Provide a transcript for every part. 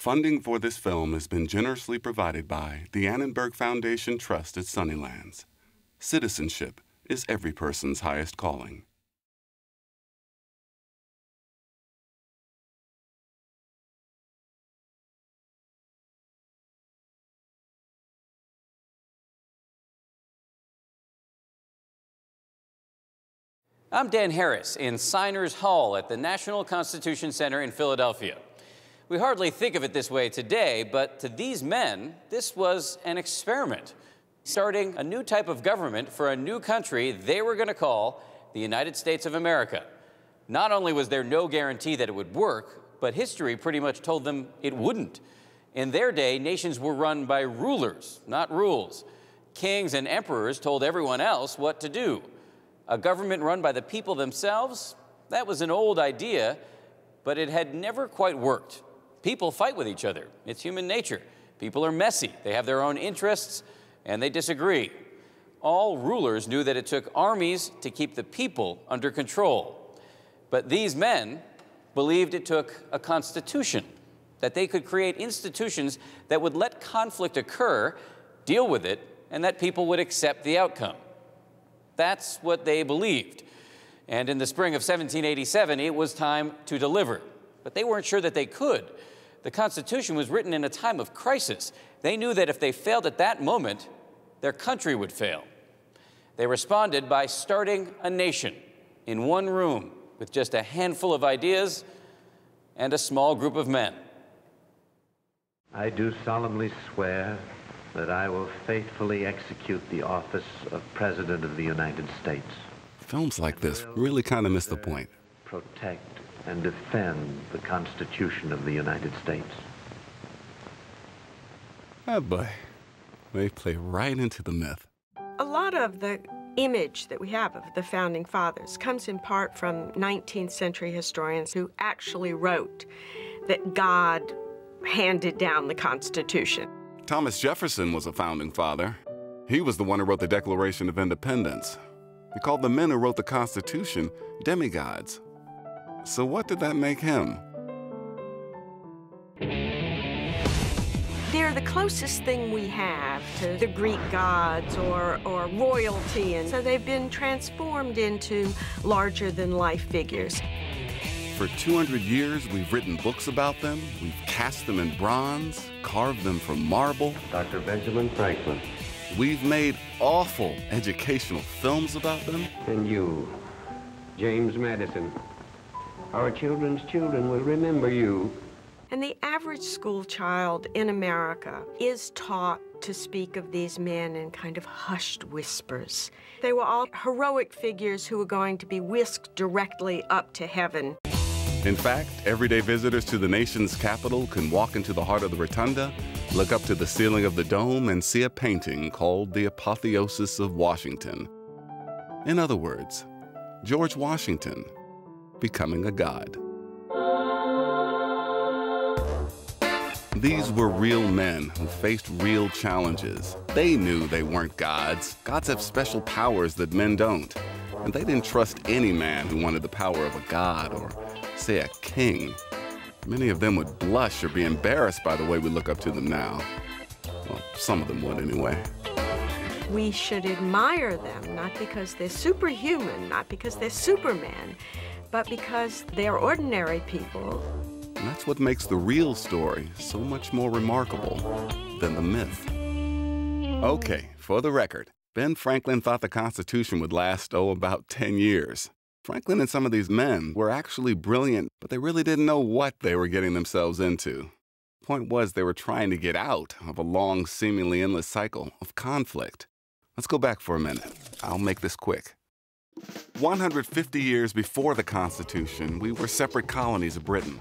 Funding for this film has been generously provided by the Annenberg Foundation Trust at Sunnylands. Citizenship is every person's highest calling. I'm Dan Harris in Signers Hall at the National Constitution Center in Philadelphia. We hardly think of it this way today, but to these men, this was an experiment, starting a new type of government for a new country they were going to call the United States of America. Not only was there no guarantee that it would work, but history pretty much told them it wouldn't. In their day, nations were run by rulers, not rules. Kings and emperors told everyone else what to do. A government run by the people themselves, that was an old idea, but it had never quite worked. People fight with each other. It's human nature. People are messy. They have their own interests and they disagree. All rulers knew that it took armies to keep the people under control. But these men believed it took a constitution, that they could create institutions that would let conflict occur, deal with it, and that people would accept the outcome. That's what they believed. And in the spring of 1787, it was time to deliver. But they weren't sure that they could. The Constitution was written in a time of crisis. They knew that if they failed at that moment, their country would fail. They responded by starting a nation in one room with just a handful of ideas and a small group of men. I do solemnly swear that I will faithfully execute the office of President of the United States. Films like this really kind of miss the point. Protect and defend the Constitution of the United States. Oh boy, they play right into the myth. A lot of the image that we have of the founding fathers comes in part from 19th century historians who actually wrote that God handed down the Constitution. Thomas Jefferson was a founding father. He was the one who wrote the Declaration of Independence. He called the men who wrote the Constitution demigods. So, what did that make him? They're the closest thing we have to the Greek gods or, or royalty, and so they've been transformed into larger than life figures. For 200 years, we've written books about them, we've cast them in bronze, carved them from marble. Dr. Benjamin Franklin. We've made awful educational films about them. And you, James Madison. Our children's children will remember you. And the average school child in America is taught to speak of these men in kind of hushed whispers. They were all heroic figures who were going to be whisked directly up to heaven. In fact, everyday visitors to the nation's capital can walk into the heart of the rotunda, look up to the ceiling of the dome, and see a painting called The Apotheosis of Washington. In other words, George Washington becoming a god. These were real men who faced real challenges. They knew they weren't gods. Gods have special powers that men don't. And they didn't trust any man who wanted the power of a god or say a king. Many of them would blush or be embarrassed by the way we look up to them now. Well, some of them would anyway. We should admire them, not because they're superhuman, not because they're supermen, but because they're ordinary people. And that's what makes the real story so much more remarkable than the myth. Okay, for the record, Ben Franklin thought the Constitution would last, oh, about 10 years. Franklin and some of these men were actually brilliant, but they really didn't know what they were getting themselves into. Point was, they were trying to get out of a long, seemingly endless cycle of conflict. Let's go back for a minute. I'll make this quick. 150 years before the Constitution, we were separate colonies of Britain.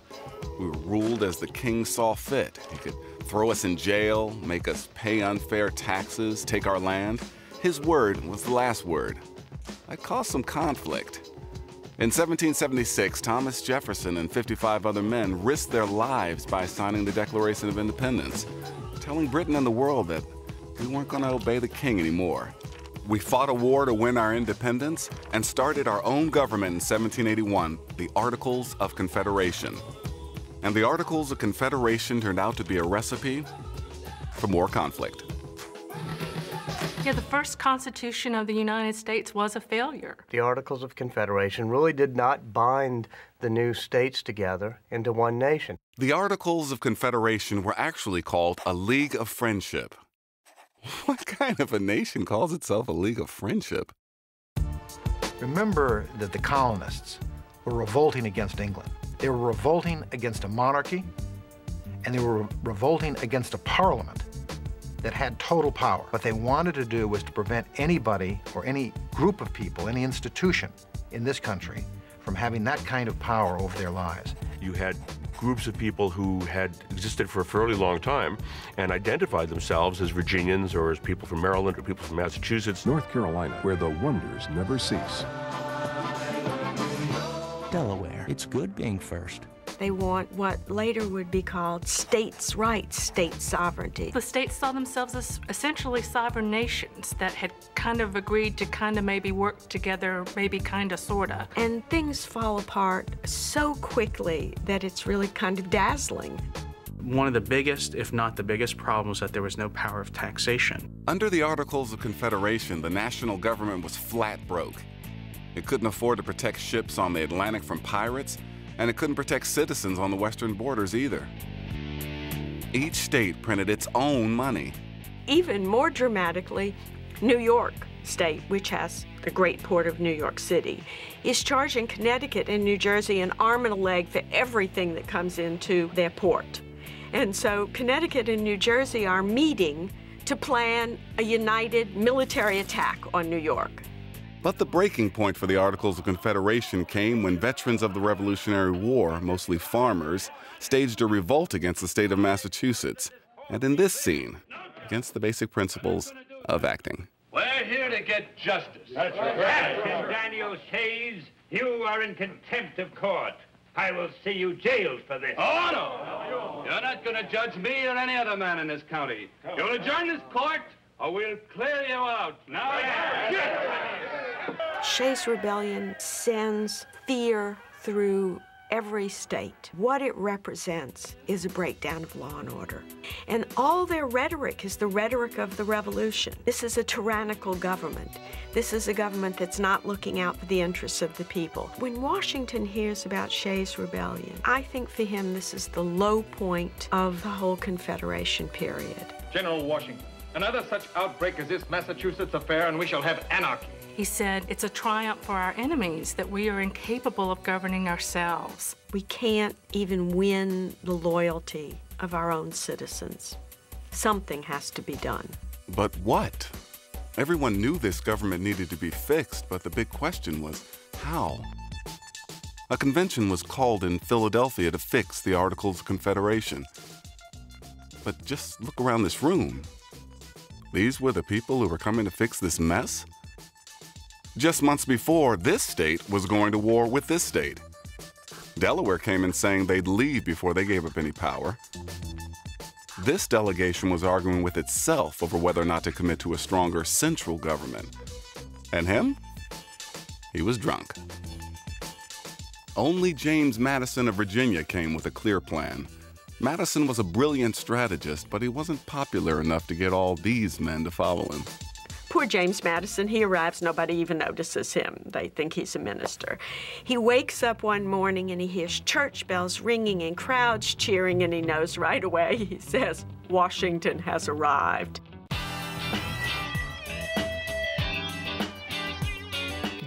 We were ruled as the king saw fit. He could throw us in jail, make us pay unfair taxes, take our land. His word was the last word. That caused some conflict. In 1776, Thomas Jefferson and 55 other men risked their lives by signing the Declaration of Independence, telling Britain and the world that we weren't going to obey the king anymore. We fought a war to win our independence and started our own government in 1781, the Articles of Confederation. And the Articles of Confederation turned out to be a recipe for more conflict. Yeah, the first Constitution of the United States was a failure. The Articles of Confederation really did not bind the new states together into one nation. The Articles of Confederation were actually called a League of Friendship. What kind of a nation calls itself a League of Friendship? Remember that the colonists were revolting against England. They were revolting against a monarchy, and they were revolting against a parliament that had total power. What they wanted to do was to prevent anybody or any group of people, any institution in this country from having that kind of power over their lives. You had groups of people who had existed for a fairly long time and identified themselves as Virginians or as people from Maryland or people from Massachusetts. North Carolina, where the wonders never cease. Delaware, it's good being first. They want what later would be called states' rights, state sovereignty. The states saw themselves as essentially sovereign nations that had kind of agreed to kind of maybe work together, maybe kind of, sort of. And things fall apart so quickly that it's really kind of dazzling. One of the biggest, if not the biggest, problems that there was no power of taxation. Under the Articles of Confederation, the national government was flat broke. It couldn't afford to protect ships on the Atlantic from pirates, and it couldn't protect citizens on the western borders either. Each state printed its own money. Even more dramatically, New York State, which has the great port of New York City, is charging Connecticut and New Jersey an arm and a leg for everything that comes into their port. And so Connecticut and New Jersey are meeting to plan a united military attack on New York. But the breaking point for the Articles of Confederation came when veterans of the Revolutionary War, mostly farmers, staged a revolt against the state of Massachusetts, and in this scene, against the basic principles of acting. We're here to get justice. That's right. Captain Daniel Shays, you are in contempt of court. I will see you jailed for this. Oh, no. You're not going to judge me or any other man in this county. You'll adjourn this court, or we'll clear you out. Now, Shays Rebellion sends fear through every state. What it represents is a breakdown of law and order. And all their rhetoric is the rhetoric of the revolution. This is a tyrannical government. This is a government that's not looking out for the interests of the people. When Washington hears about Shays Rebellion, I think for him this is the low point of the whole Confederation period. General Washington, another such outbreak as this Massachusetts affair, and we shall have anarchy. He said, It's a triumph for our enemies that we are incapable of governing ourselves. We can't even win the loyalty of our own citizens. Something has to be done. But what? Everyone knew this government needed to be fixed, but the big question was how? A convention was called in Philadelphia to fix the Articles of Confederation. But just look around this room. These were the people who were coming to fix this mess? Just months before, this state was going to war with this state. Delaware came in saying they'd leave before they gave up any power. This delegation was arguing with itself over whether or not to commit to a stronger central government. And him? He was drunk. Only James Madison of Virginia came with a clear plan. Madison was a brilliant strategist, but he wasn't popular enough to get all these men to follow him. Poor James Madison, he arrives, nobody even notices him. They think he's a minister. He wakes up one morning and he hears church bells ringing and crowds cheering, and he knows right away. He says, Washington has arrived.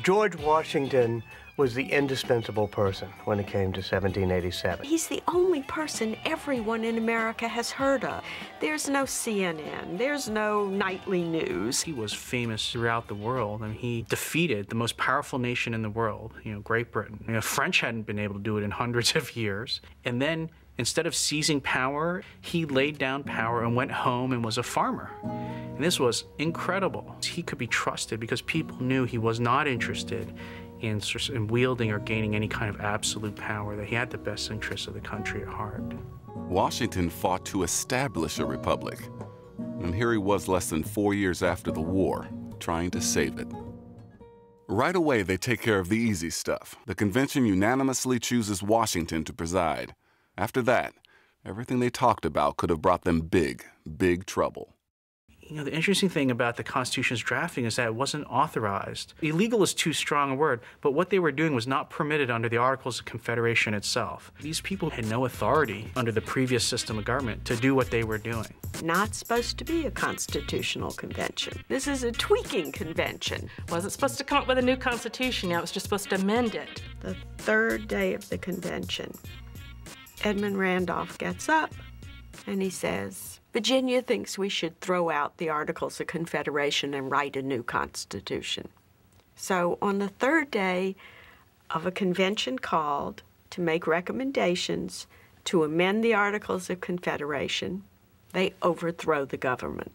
George Washington was the indispensable person when it came to 1787. He's the only person everyone in America has heard of. There's no CNN, there's no nightly news. He was famous throughout the world, and he defeated the most powerful nation in the world, you know, Great Britain. You know, French hadn't been able to do it in hundreds of years. And then instead of seizing power, he laid down power and went home and was a farmer. And this was incredible. He could be trusted because people knew he was not interested in, in wielding or gaining any kind of absolute power, that he had the best interests of the country at heart. Washington fought to establish a republic, and here he was less than four years after the war, trying to save it. Right away, they take care of the easy stuff. The convention unanimously chooses Washington to preside. After that, everything they talked about could have brought them big, big trouble. You know, the interesting thing about the Constitution's drafting is that it wasn't authorized. Illegal is too strong a word, but what they were doing was not permitted under the Articles of Confederation itself. These people had no authority under the previous system of government to do what they were doing. Not supposed to be a constitutional convention. This is a tweaking convention. Wasn't supposed to come up with a new constitution, now it was just supposed to amend it. The third day of the convention, Edmund Randolph gets up and he says, Virginia thinks we should throw out the Articles of Confederation and write a new constitution. So on the third day of a convention called to make recommendations to amend the Articles of Confederation, they overthrow the government.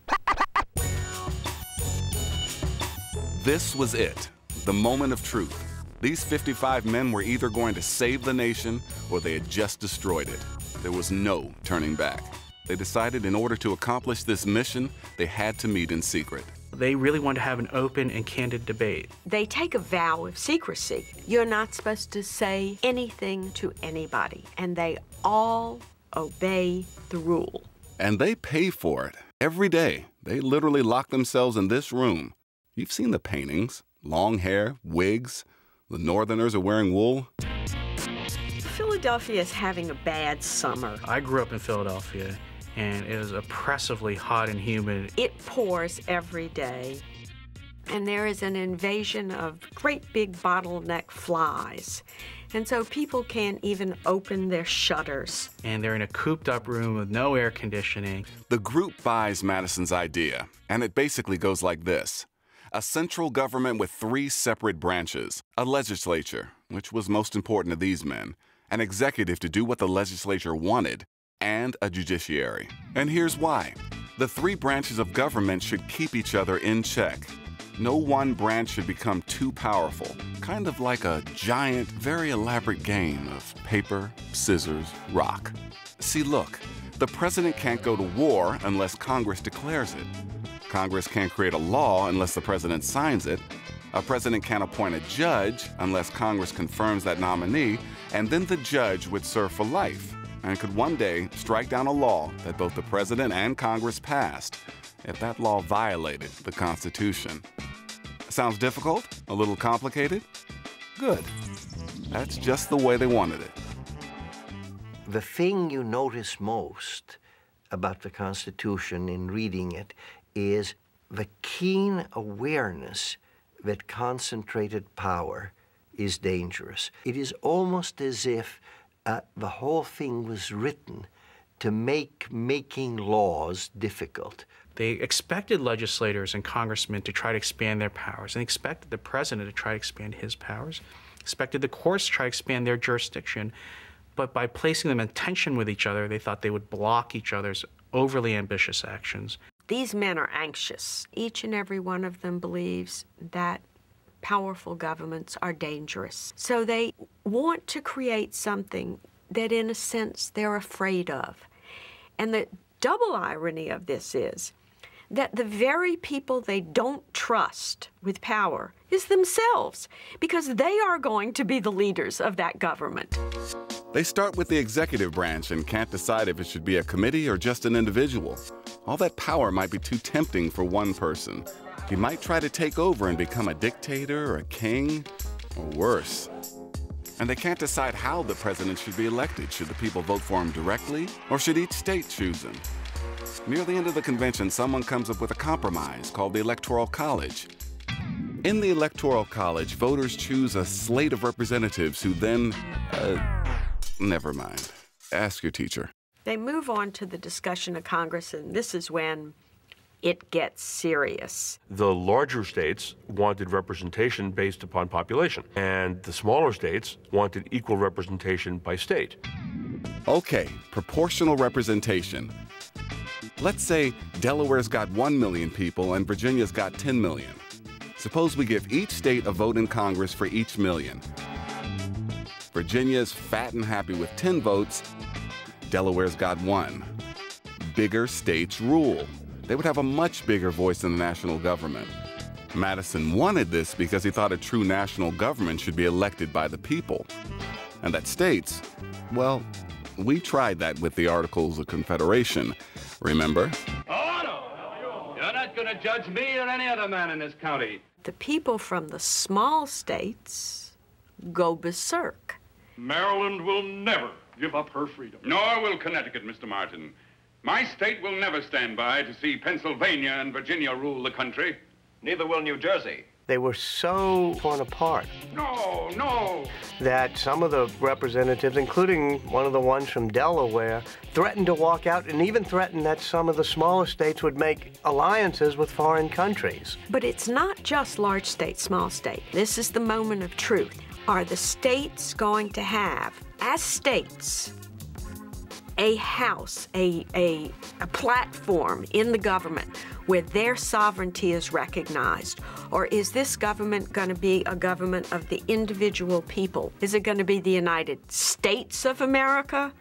This was it, the moment of truth. These 55 men were either going to save the nation or they had just destroyed it. There was no turning back. They decided in order to accomplish this mission, they had to meet in secret. They really wanted to have an open and candid debate. They take a vow of secrecy. You're not supposed to say anything to anybody, and they all obey the rule. And they pay for it. Every day, they literally lock themselves in this room. You've seen the paintings long hair, wigs. The Northerners are wearing wool. Philadelphia is having a bad summer. I grew up in Philadelphia, and it is oppressively hot and humid. It pours every day. And there is an invasion of great big bottleneck flies. And so people can't even open their shutters. And they're in a cooped up room with no air conditioning. The group buys Madison's idea, and it basically goes like this a central government with three separate branches, a legislature, which was most important to these men, an executive to do what the legislature wanted, and a judiciary. And here's why the three branches of government should keep each other in check. No one branch should become too powerful, kind of like a giant, very elaborate game of paper, scissors, rock. See, look, the president can't go to war unless Congress declares it. Congress can't create a law unless the president signs it. A president can't appoint a judge unless Congress confirms that nominee, and then the judge would serve for life and could one day strike down a law that both the president and Congress passed if that law violated the Constitution. Sounds difficult? A little complicated? Good. That's just the way they wanted it. The thing you notice most about the Constitution in reading it is the keen awareness that concentrated power is dangerous. It is almost as if uh, the whole thing was written to make making laws difficult. They expected legislators and congressmen to try to expand their powers, and expected the president to try to expand his powers, expected the courts to try to expand their jurisdiction. But by placing them in tension with each other, they thought they would block each other's overly ambitious actions. These men are anxious. Each and every one of them believes that powerful governments are dangerous. So they want to create something that, in a sense, they're afraid of. And the double irony of this is that the very people they don't trust with power is themselves, because they are going to be the leaders of that government. They start with the executive branch and can't decide if it should be a committee or just an individual. All that power might be too tempting for one person. He might try to take over and become a dictator or a king, or worse. And they can't decide how the president should be elected. Should the people vote for him directly, or should each state choose him? Near the end of the convention, someone comes up with a compromise called the Electoral College. In the Electoral College, voters choose a slate of representatives who then. Uh, never mind. Ask your teacher. They move on to the discussion of Congress, and this is when it gets serious. The larger states wanted representation based upon population, and the smaller states wanted equal representation by state. Okay, proportional representation. Let's say Delaware's got 1 million people and Virginia's got 10 million. Suppose we give each state a vote in Congress for each million. Virginia's fat and happy with 10 votes, Delaware's got one. Bigger states rule. They would have a much bigger voice in the national government. Madison wanted this because he thought a true national government should be elected by the people. And that states, well, We tried that with the Articles of Confederation. Remember? Oh, no. You're not going to judge me or any other man in this county. The people from the small states go berserk. Maryland will never give up her freedom. Nor will Connecticut, Mr. Martin. My state will never stand by to see Pennsylvania and Virginia rule the country. Neither will New Jersey. They were so torn apart. No, no. That some of the representatives, including one of the ones from Delaware, threatened to walk out and even threatened that some of the smaller states would make alliances with foreign countries. But it's not just large state, small state. This is the moment of truth. Are the states going to have, as states, a house, a, a, a platform in the government where their sovereignty is recognized? Or is this government going to be a government of the individual people? Is it going to be the United States of America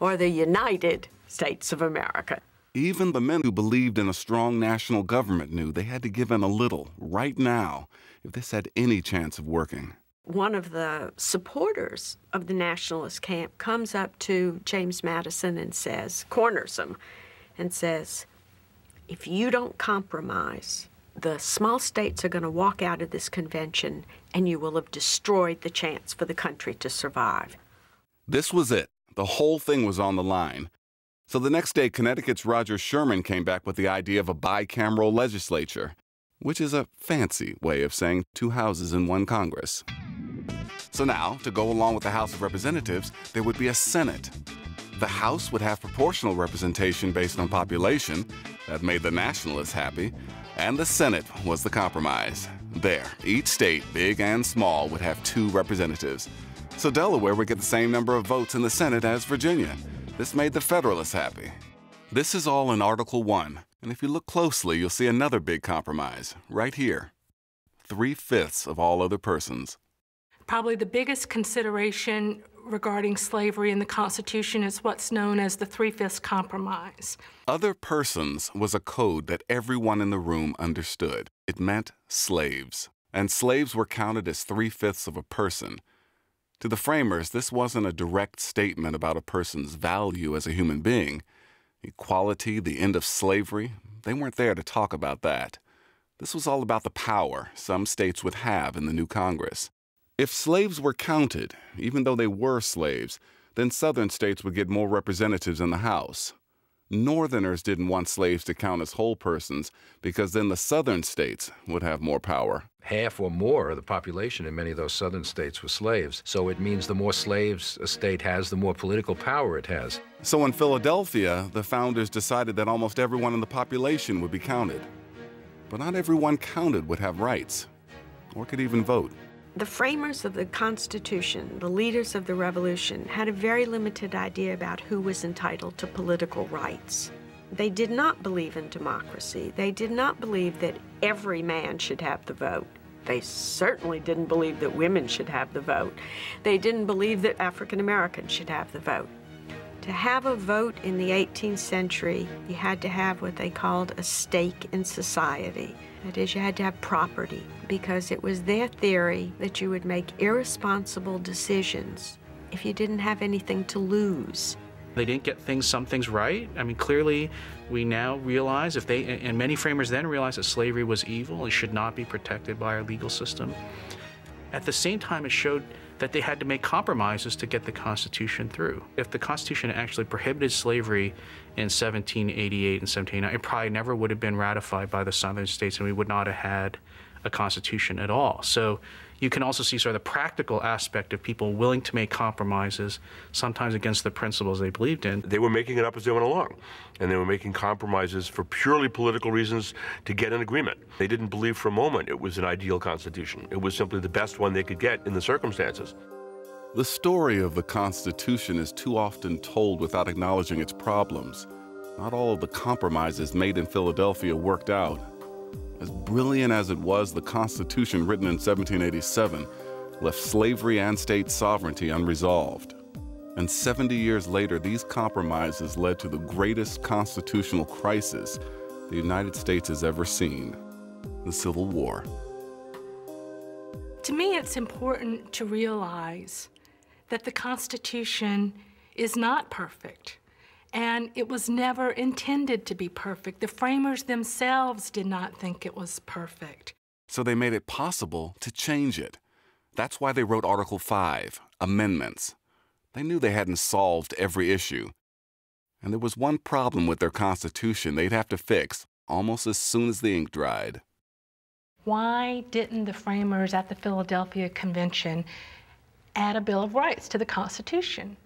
or the United States of America? Even the men who believed in a strong national government knew they had to give in a little right now if this had any chance of working one of the supporters of the nationalist camp comes up to James Madison and says, corners him, and says, if you don't compromise, the small states are going to walk out of this convention and you will have destroyed the chance for the country to survive. This was it. The whole thing was on the line. So the next day, Connecticut's Roger Sherman came back with the idea of a bicameral legislature, which is a fancy way of saying two houses in one Congress. So now, to go along with the House of Representatives, there would be a Senate. The House would have proportional representation based on population. That made the nationalists happy. And the Senate was the compromise. There, each state, big and small, would have two representatives. So Delaware would get the same number of votes in the Senate as Virginia. This made the Federalists happy. This is all in Article 1, and if you look closely, you'll see another big compromise, right here. Three fifths of all other persons. Probably the biggest consideration regarding slavery in the Constitution is what's known as the Three Fifths Compromise. Other persons was a code that everyone in the room understood. It meant slaves, and slaves were counted as three fifths of a person. To the framers, this wasn't a direct statement about a person's value as a human being. Equality, the end of slavery, they weren't there to talk about that. This was all about the power some states would have in the new Congress. If slaves were counted, even though they were slaves, then Southern states would get more representatives in the House. Northerners didn't want slaves to count as whole persons because then the Southern states would have more power. Half or more of the population in many of those Southern states were slaves. So it means the more slaves a state has, the more political power it has. So in Philadelphia, the founders decided that almost everyone in the population would be counted. But not everyone counted would have rights or could even vote. The framers of the Constitution, the leaders of the Revolution, had a very limited idea about who was entitled to political rights. They did not believe in democracy. They did not believe that every man should have the vote. They certainly didn't believe that women should have the vote. They didn't believe that African Americans should have the vote. To have a vote in the 18th century, you had to have what they called a stake in society. That is, you had to have property because it was their theory that you would make irresponsible decisions if you didn't have anything to lose. They didn't get things, some things right. I mean, clearly, we now realize if they, and many framers then realized that slavery was evil and should not be protected by our legal system. At the same time, it showed that they had to make compromises to get the Constitution through. If the Constitution actually prohibited slavery in 1788 and 1789, it probably never would have been ratified by the southern states and we would not have had a constitution at all. So you can also see sort of the practical aspect of people willing to make compromises, sometimes against the principles they believed in. They were making it up as they went along, and they were making compromises for purely political reasons to get an agreement. They didn't believe for a moment it was an ideal constitution. It was simply the best one they could get in the circumstances. The story of the Constitution is too often told without acknowledging its problems. Not all of the compromises made in Philadelphia worked out. As brilliant as it was, the Constitution written in 1787 left slavery and state sovereignty unresolved. And 70 years later, these compromises led to the greatest constitutional crisis the United States has ever seen the Civil War. To me, it's important to realize that the Constitution is not perfect. And it was never intended to be perfect. The framers themselves did not think it was perfect. So they made it possible to change it. That's why they wrote Article 5, Amendments. They knew they hadn't solved every issue. And there was one problem with their Constitution they'd have to fix almost as soon as the ink dried. Why didn't the framers at the Philadelphia Convention add a Bill of Rights to the Constitution?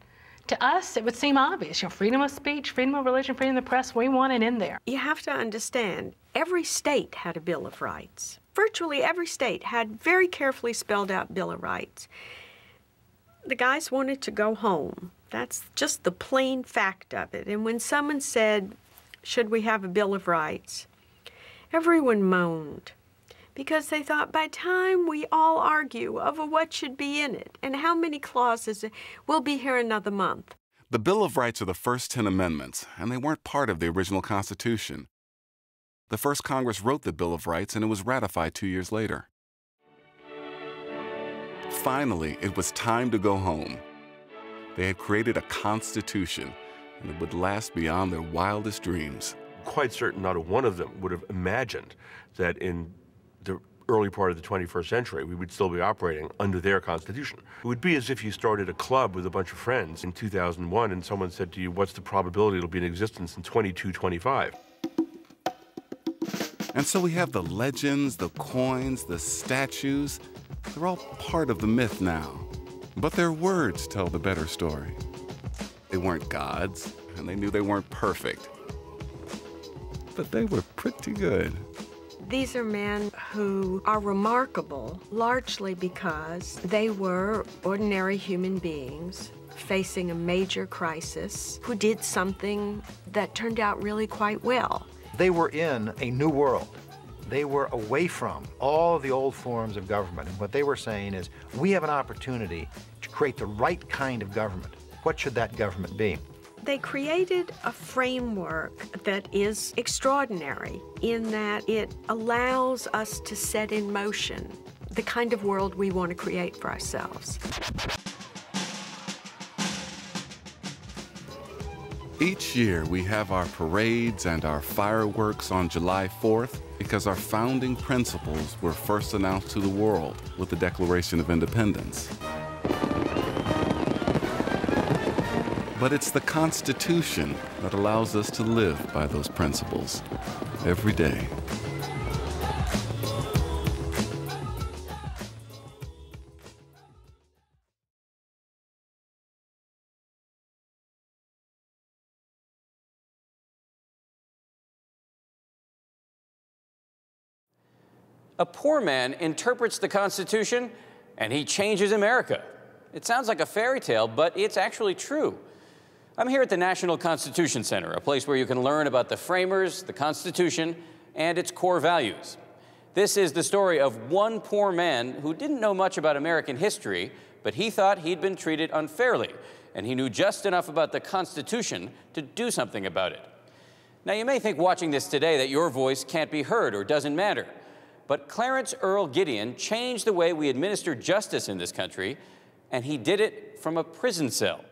To us, it would seem obvious. You know, freedom of speech, freedom of religion, freedom of the press, we want it in there. You have to understand, every state had a Bill of Rights. Virtually every state had very carefully spelled out Bill of Rights. The guys wanted to go home. That's just the plain fact of it. And when someone said, Should we have a Bill of Rights? everyone moaned because they thought by time we all argue over what should be in it and how many clauses, we'll be here another month. The Bill of Rights are the first 10 amendments, and they weren't part of the original Constitution. The first Congress wrote the Bill of Rights, and it was ratified two years later. Finally, it was time to go home. They had created a Constitution, and it would last beyond their wildest dreams. Quite certain not a one of them would have imagined that in the early part of the 21st century, we would still be operating under their constitution. It would be as if you started a club with a bunch of friends in 2001 and someone said to you, what's the probability it'll be in existence in 2225? And so we have the legends, the coins, the statues. They're all part of the myth now. But their words tell the better story. They weren't gods, and they knew they weren't perfect. But they were pretty good. These are men who are remarkable largely because they were ordinary human beings facing a major crisis who did something that turned out really quite well. They were in a new world. They were away from all the old forms of government. And what they were saying is, we have an opportunity to create the right kind of government. What should that government be? They created a framework that is extraordinary in that it allows us to set in motion the kind of world we want to create for ourselves. Each year, we have our parades and our fireworks on July 4th because our founding principles were first announced to the world with the Declaration of Independence. But it's the Constitution that allows us to live by those principles every day. A poor man interprets the Constitution and he changes America. It sounds like a fairy tale, but it's actually true. I'm here at the National Constitution Center, a place where you can learn about the framers, the Constitution, and its core values. This is the story of one poor man who didn't know much about American history, but he thought he'd been treated unfairly, and he knew just enough about the Constitution to do something about it. Now, you may think watching this today that your voice can't be heard or doesn't matter, but Clarence Earl Gideon changed the way we administer justice in this country, and he did it from a prison cell.